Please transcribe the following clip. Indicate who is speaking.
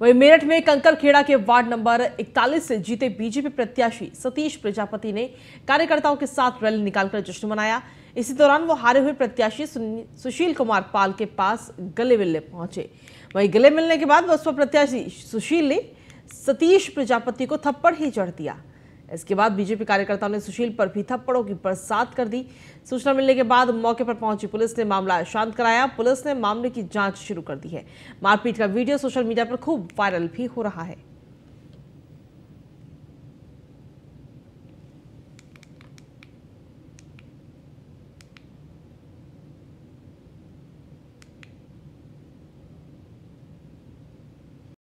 Speaker 1: वहीं मेरठ में कंकरखेड़ा के वार्ड नंबर 41 से जीते बीजेपी प्रत्याशी सतीश प्रजापति ने कार्यकर्ताओं के साथ रैली निकालकर जश्न मनाया इसी दौरान वो हारे हुए प्रत्याशी सुशील कुमार पाल के पास गले मिलने पहुंचे वहीं गले मिलने के बाद बसपा प्रत्याशी सुशील ने सतीश प्रजापति को थप्पड़ ही चढ़ दिया इसके बाद बीजेपी कार्यकर्ताओं ने सुशील पर भी थप्पड़ों की बरसात कर दी सूचना मिलने के बाद मौके पर पहुंची पुलिस ने मामला शांत कराया पुलिस ने मामले की जांच शुरू कर दी है मारपीट का वीडियो सोशल मीडिया पर खूब वायरल भी हो रहा है